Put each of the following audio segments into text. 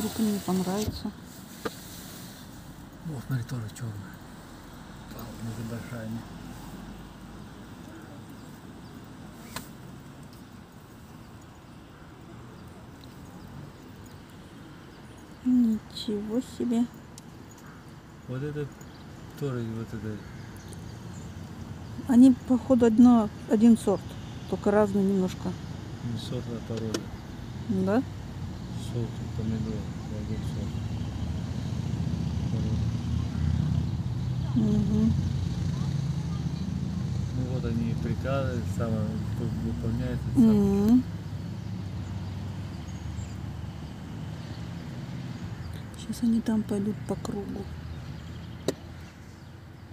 вдруг им не понравится. Вот, смотри, тоже черная. Небольшая. Ничего себе. Вот это тоже вот это. Они, походу, одно, один сорт. Только разный немножко. Не сорт, а порода. Да? Сорт помидор. Один сорт. Угу. Ну вот они приказы, само выполняют. это самое. М. Сейчас они там пойдут по кругу.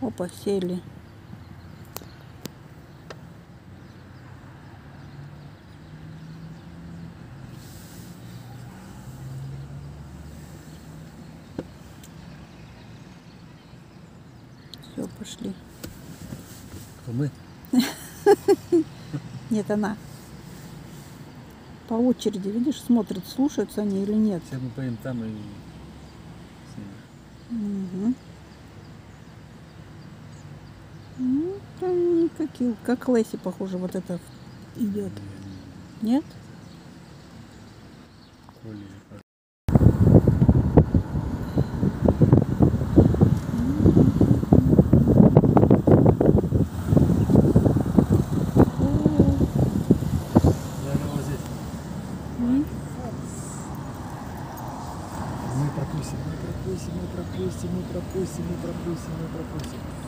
Опа, сели. Все, пошли. То мы Нет, она. По очереди, видишь, смотрит, слушаются они или нет. все мы поедем там и. Угу. Ну, там никакие, как Лэси, похоже, вот это идет. Нет? Коли. Пропустим, мы пропустим, мы пропустим, мы пропустим, мы пропустим, мы пропустим.